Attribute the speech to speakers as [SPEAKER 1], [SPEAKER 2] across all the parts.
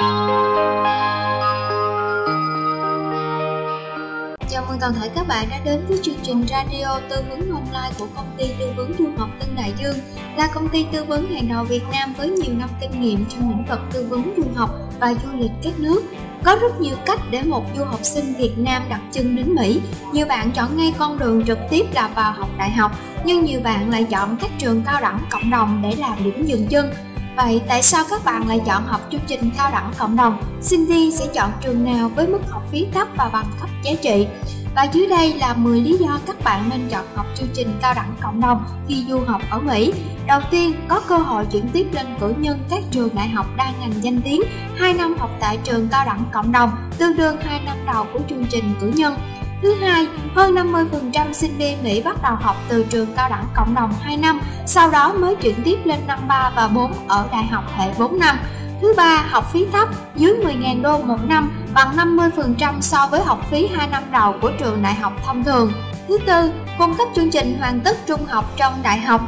[SPEAKER 1] Chào mừng toàn thể các bạn đã đến với chương trình radio tư vấn online của công ty tư vấn du học Tân Đại Dương là công ty tư vấn hàng đầu Việt Nam với nhiều năm kinh nghiệm trong lĩnh vực tư vấn du học và du lịch các nước. Có rất nhiều cách để một du học sinh Việt Nam đặt chân đến Mỹ. Nhiều bạn chọn ngay con đường trực tiếp là vào học đại học, nhưng nhiều bạn lại chọn các trường cao đẳng cộng đồng để làm điểm dừng chân. Vậy tại sao các bạn lại chọn học chương trình cao đẳng cộng đồng? Cindy sẽ chọn trường nào với mức học phí thấp và bằng cấp giá trị? Và dưới đây là 10 lý do các bạn nên chọn học chương trình cao đẳng cộng đồng khi du học ở Mỹ. Đầu tiên, có cơ hội chuyển tiếp lên cử nhân các trường đại học đa ngành danh tiếng, 2 năm học tại trường cao đẳng cộng đồng, tương đương 2 năm đầu của chương trình cử nhân. Thứ hai, hơn 50% sinh viên Mỹ bắt đầu học từ trường cao đẳng cộng đồng 2 năm, sau đó mới chuyển tiếp lên năm 3 và 4 ở đại học hệ 4 năm. Thứ ba, học phí thấp, dưới 10.000 đô một năm, bằng 50% so với học phí 2 năm đầu của trường đại học thông thường. Thứ tư, cung cấp chương trình hoàn tất trung học trong đại học.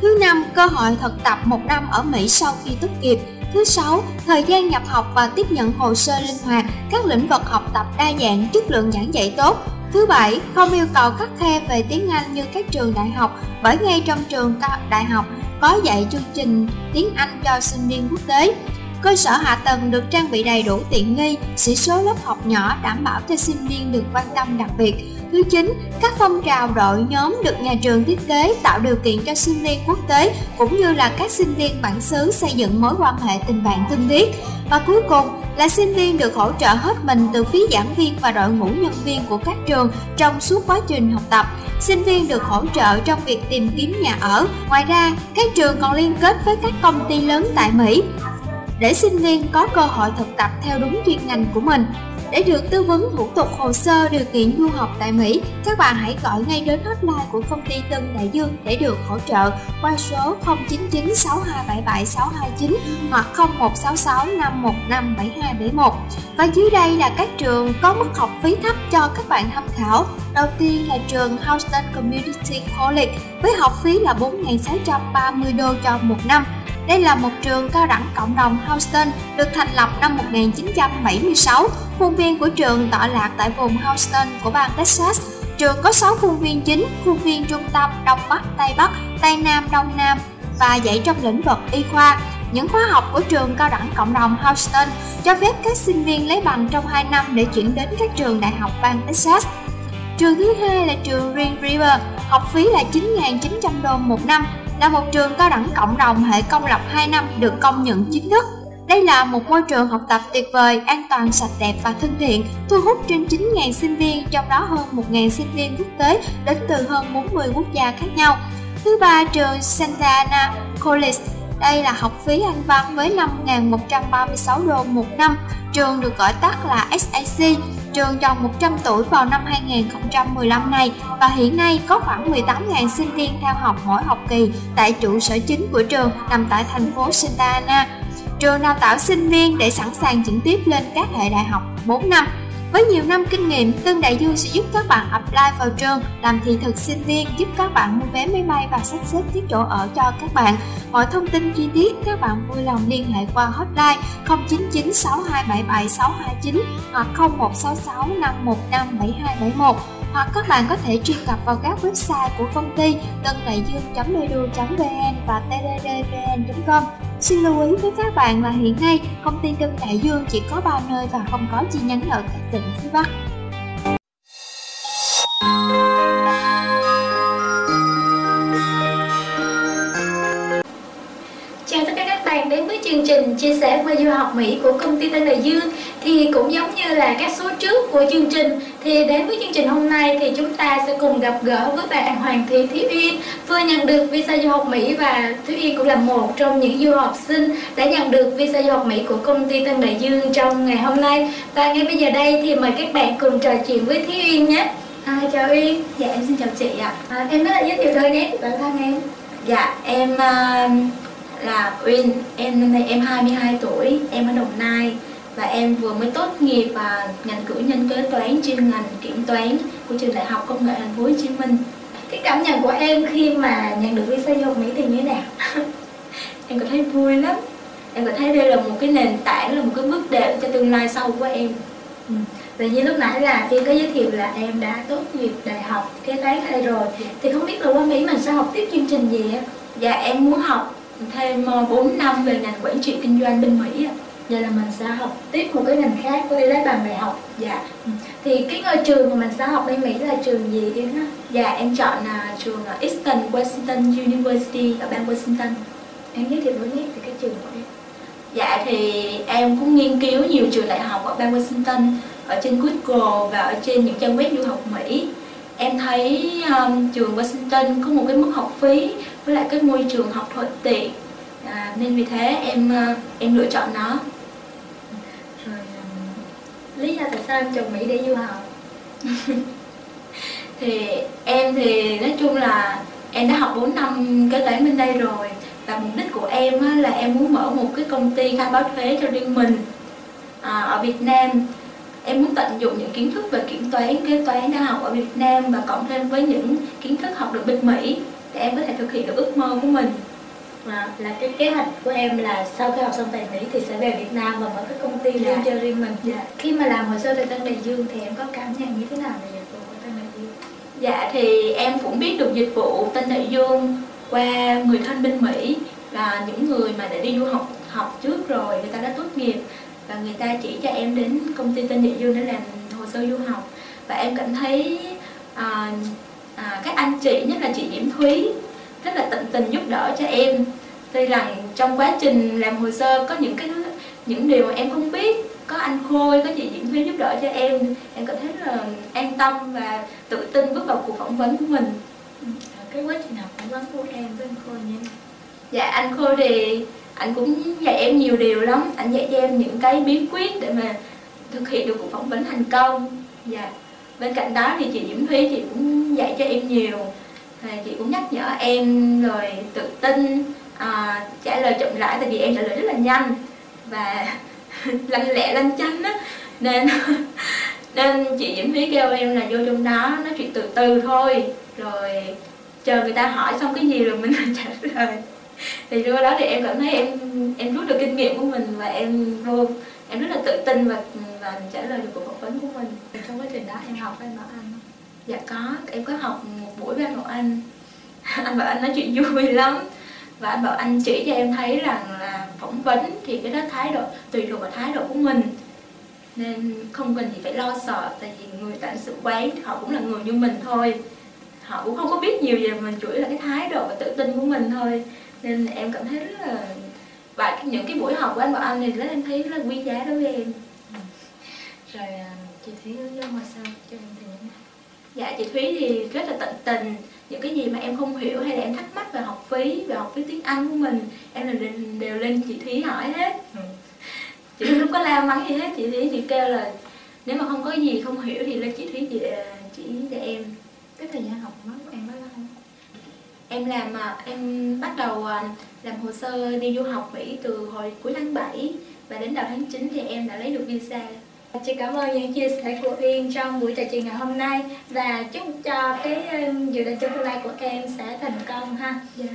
[SPEAKER 1] Thứ năm, cơ hội thực tập một năm ở Mỹ sau khi tốt nghiệp. Thứ sáu, thời gian nhập học và tiếp nhận hồ sơ linh hoạt, các lĩnh vực học tập đa dạng, chất lượng giảng dạy tốt. Thứ bảy, không yêu cầu khắt khe về tiếng Anh như các trường đại học, bởi ngay trong trường đại học có dạy chương trình tiếng Anh cho sinh viên quốc tế. Cơ sở hạ tầng được trang bị đầy đủ tiện nghi, sĩ số lớp học nhỏ đảm bảo cho sinh viên được quan tâm đặc biệt. Thứ 9, các phong trào đội nhóm được nhà trường thiết kế tạo điều kiện cho sinh viên quốc tế cũng như là các sinh viên bản xứ xây dựng mối quan hệ tình bạn thân thiết. Và cuối cùng là sinh viên được hỗ trợ hết mình từ phía giảng viên và đội ngũ nhân viên của các trường trong suốt quá trình học tập. Sinh viên được hỗ trợ trong việc tìm kiếm nhà ở. Ngoài ra, các trường còn liên kết với các công ty lớn tại Mỹ để sinh viên có cơ hội thực tập theo đúng chuyên ngành của mình. Để được tư vấn thủ tục hồ sơ điều kiện du học tại Mỹ, các bạn hãy gọi ngay đến hotline của công ty Tân Đại Dương để được hỗ trợ qua số 099 6277 629 hoặc 0166 515 7271. Và dưới đây là các trường có mức học phí thấp cho các bạn tham khảo. Đầu tiên là trường Houston Community College với học phí là 4.630 đô cho một năm đây là một trường cao đẳng cộng đồng Houston được thành lập năm 1976. Khuôn viên của trường tọa lạc tại vùng Houston của bang Texas. Trường có 6 khuôn viên chính, khuôn viên trung tâm Đông Bắc, Tây Bắc, Tây Nam, Đông Nam và dạy trong lĩnh vực y khoa. Những khóa học của trường cao đẳng cộng đồng Houston cho phép các sinh viên lấy bằng trong 2 năm để chuyển đến các trường đại học bang Texas. Trường thứ hai là trường Green River, học phí là 9.900 đô một năm là một trường cao đẳng cộng đồng hệ công lập 2 năm được công nhận chính thức. Đây là một môi trường học tập tuyệt vời, an toàn, sạch đẹp và thân thiện, thu hút trên 9.000 sinh viên, trong đó hơn 1.000 sinh viên quốc tế đến từ hơn 40 quốc gia khác nhau. Thứ ba, trường Santa Ana College. Đây là học phí Anh văn với 5.136 đô một năm. Trường được gọi tắt là SAC, Trường tròn 100 tuổi vào năm 2015 này và hiện nay có khoảng 18.000 sinh viên theo học mỗi học kỳ tại trụ sở chính của trường nằm tại thành phố Santa Ana. Trường đào tạo sinh viên để sẵn sàng chuyển tiếp lên các hệ đại học 4 năm với nhiều năm kinh nghiệm, Tân Đại Dương sẽ giúp các bạn apply vào trường, làm thị thực sinh viên, giúp các bạn mua vé máy bay và sắp xếp tiết chỗ ở cho các bạn. Mọi thông tin chi tiết các bạn vui lòng liên hệ qua hotline 099 6277 629 hoặc 0166 515 7271 hoặc các bạn có thể truy cập vào các website của công ty tân đại dương.edu.vn và tddvn.com. Xin lưu ý với các bạn là hiện nay, công ty Tân Đại Dương chỉ có 3 nơi và không có chi nhánh ở các tỉnh phía Bắc.
[SPEAKER 2] Chào tất cả các bạn đến với chương trình chia sẻ qua du học Mỹ của công ty Tân Đại Dương. Thì cũng giống như là các số trước của chương trình thì đến với chương trình hôm nay thì chúng ta sẽ cùng gặp gỡ với bạn Hoàng Thị Thúy Uyên vừa nhận được visa du học Mỹ và Thúy Uyên cũng là một trong những du học sinh đã nhận được visa du học Mỹ của công ty Tân Đại Dương trong ngày hôm nay. Và ngay bây giờ đây thì mời các bạn cùng trò chuyện với Thúy Uyên nhé.
[SPEAKER 3] À, chào Uyên,
[SPEAKER 2] Dạ em xin chào chị ạ. À, Em rất là giới thiệu thôi nhé bản thân em
[SPEAKER 3] dạ em uh, là Uyên, em năm nay em 22 tuổi, em ở Đồng Nai và em vừa mới tốt nghiệp và ngành cử nhân kế toán chuyên ngành kiểm toán của trường Đại học Công nghệ Thành phố Hồ Chí Minh.
[SPEAKER 2] Cái cảm nhận của em khi mà nhận được visa du học Mỹ thì như thế nào?
[SPEAKER 3] em cảm thấy vui lắm em cảm thấy đây là một cái nền tảng là một cái bước đệm cho tương lai sau của em
[SPEAKER 2] ừ. Vậy như lúc nãy là Tiên có giới thiệu là em đã tốt nghiệp đại học kế toán đây rồi Thì không biết là qua Mỹ mình sẽ học tiếp chương trình gì á?
[SPEAKER 3] Dạ em muốn học thêm ờ, 4 năm về ngành quản trị kinh doanh bên Mỹ ạ.
[SPEAKER 2] Vậy là mình sẽ học tiếp một cái ngành khác có đi lấy bằng đại học.
[SPEAKER 3] Dạ.
[SPEAKER 2] Ừ. Thì cái ngôi trường mà mình sẽ học bên Mỹ là trường gì Yến á?
[SPEAKER 3] Dạ em chọn là trường à, Eastern Washington University ở bang Washington.
[SPEAKER 2] Em giới thiệu với biết về cái trường của em.
[SPEAKER 3] Dạ thì em cũng nghiên cứu nhiều trường đại học ở bang Washington ở trên Google và ở trên những trang web du học Mỹ. Em thấy um, trường Washington có một cái mức học phí với lại cái môi trường học thuận tiện. À, nên vì thế em uh, em lựa chọn nó.
[SPEAKER 2] Rồi lý do tại sao em chọn Mỹ để du học?
[SPEAKER 3] Thì em thì nói chung là em đã học 4 năm kế toán bên đây rồi và mục đích của em là em muốn mở một cái công ty khai báo thuế cho riêng mình à, ở Việt Nam. Em muốn tận dụng những kiến thức về kiểm toán kế toán đã học ở Việt Nam và cộng thêm với những kiến thức học được bên Mỹ để em có thể thực hiện được ước mơ của mình
[SPEAKER 2] à, là cái kế hoạch của em là sau khi học xong tại Mỹ thì sẽ về Việt Nam và mở cái công ty dạ. riêng cho riêng mình dạ. khi mà làm hồ sơ tại Tân Đại Dương thì em có cảm nhận như thế nào về dịch vụ của Tân Đại Dương
[SPEAKER 3] dạ thì em cũng biết được dịch vụ Tân Đại Dương qua người thân bên Mỹ là những người mà đã đi du học học trước rồi người ta đã tốt nghiệp và người ta chỉ cho em đến công ty Tân Địa Dương để làm hồ sơ du học và em cảm thấy à, à, các anh chị nhất là chị Diễm Thúy rất là tận tình giúp đỡ cho em. Tuy rằng trong quá trình làm hồ sơ có những cái những điều mà em không biết có anh Khôi, có chị Diễm Thúy giúp đỡ cho em em cảm thấy là an tâm và tự tin bước vào cuộc phỏng vấn của mình.
[SPEAKER 2] Cái quá trình học phỏng vấn của em với anh Khôi như
[SPEAKER 3] dạ anh Khôi thì anh cũng dạy em nhiều điều lắm. Anh dạy cho em những cái bí quyết để mà thực hiện được cuộc phỏng vấn thành công. Dạ bên cạnh đó thì chị Diễm Thúy chị cũng dạy cho em nhiều. Thì chị cũng nhắc nhở em rồi tự tin à, trả lời chậm rãi tại vì em trả lời rất là nhanh và lanh lẹ lanh chanh á. Nên nên chị Diễm Thúy kêu em là vô trong đó nói chuyện từ từ thôi rồi chờ người ta hỏi xong cái gì rồi mình trả lời. Thì lúc đó thì em cảm thấy em em rút được kinh nghiệm của mình và em vô em rất là tự tin và và trả lời được cuộc phỏng vấn của mình
[SPEAKER 2] trong quá trình đó em học với anh bảo anh
[SPEAKER 3] dạ có. Em có học một buổi với anh bảo anh. Anh bảo anh nói chuyện vui lắm. Và anh bảo anh chỉ cho em thấy rằng là phỏng vấn thì cái đó thái độ, tùy thuộc vào thái độ của mình. Nên không cần gì phải lo sợ, tại vì người lãnh sự quán, họ cũng là người như mình thôi. Họ cũng không có biết nhiều về mình, chủ yếu là cái thái độ và tự tin của mình thôi. Nên em cảm thấy rất là, và những cái buổi học của anh bảo anh thì rất em thấy rất là quý giá đối với em. Ừ.
[SPEAKER 2] Rồi à, chị Thúy hướng dẫn ngoài sao? Cho em thì như
[SPEAKER 3] dạ chị Thúy thì rất là tận tình. Những cái gì mà em không hiểu hay là em thắc mắc về học phí về học phí tiếng Anh của mình em đều, đều lên chị Thúy hỏi hết. Ừ. chị không có la mắng gì hết. Chị Thúy chị kêu là nếu mà không có gì không hiểu thì lên chị Thúy chị chỉ cho em.
[SPEAKER 2] Cái thời gian học của em bao lâu?
[SPEAKER 3] Em làm à, em bắt đầu à, làm hồ sơ đi du học Mỹ từ hồi cuối tháng 7 và đến đầu tháng 9 thì em đã lấy được visa.
[SPEAKER 2] Chị cảm ơn những chia sẻ của Yên trong buổi trò chuyện ngày hôm nay và chúc cho cái dự định trong tương lai của em sẽ thành công ha.
[SPEAKER 3] Dạ.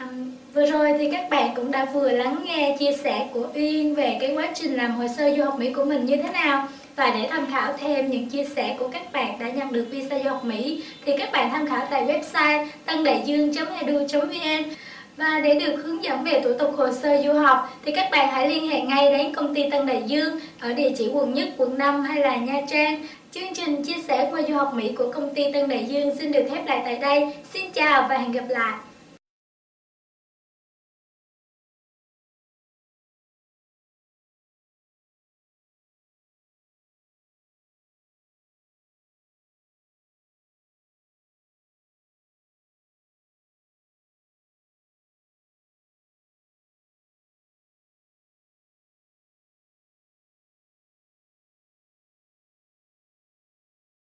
[SPEAKER 2] Um, vừa rồi thì các bạn cũng đã vừa lắng nghe chia sẻ của Uyên về cái quá trình làm hồ sơ du học Mỹ của mình như thế nào và để tham khảo thêm những chia sẻ của các bạn đã nhận được visa du học Mỹ thì các bạn tham khảo tại website tân đại dương.edu.vn và để được hướng dẫn về thủ tục hồ sơ du học thì các bạn hãy liên hệ ngay đến công ty Tân Đại Dương ở địa chỉ quận Nhất, quận 5 hay là Nha Trang. Chương trình chia sẻ qua du học Mỹ của công ty Tân Đại Dương xin được khép lại tại đây. Xin chào và hẹn gặp lại.